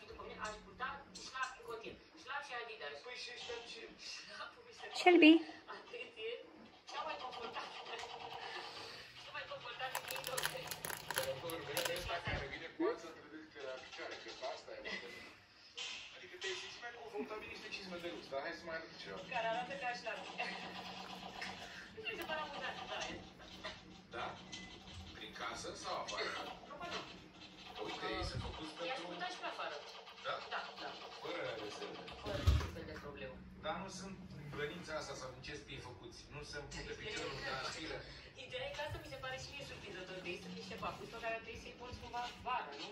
fi după mine, aș putea șlap în continuu. Șlap și Adidas. Păi și ăștia ce? Șlapul mi se Shelby, Atât e cea mai confortabilă. Cea mai confortabilă din toate. Vezi ăsta care vine cu alță, trădește la picioare, că asta e. Adică te simți mai confortabil niște cizme de lux, dar hai să mai arăt ceva. Care arată ca șlap. Mi se pare amuzant, da. e. Da? Prin casă sau afară? Dar nu sunt grănița asta sau din ce să fie făcuți. Nu sunt pe piciorul de arșilă. Ideea e că asta mi se pare și mie surprinzător, că ei sunt niște papuci pe care trebuie să-i porți cumva vara, nu?